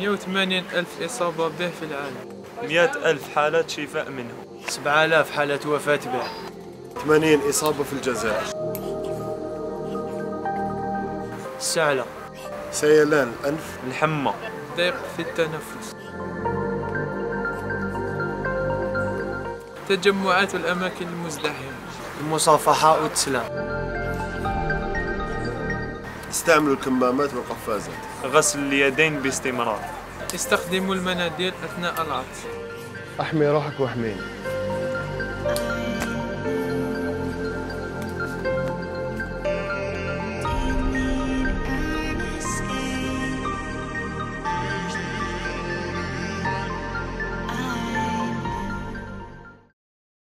180 ألف إصابة به في العالم. مئة ألف حالة شفاء منه. 7000 حالة وفاة به. 80 إصابة في الجزائر السعلة سيلان الأنف الحمى. ضيق في التنفس. تجمعات الأماكن المزدحمة. المصافحة والتسلام استعملوا الكمامات والقفازات. غسل اليدين باستمرار. استخدموا المناديل أثناء العطس أحمي روحك وأحميني.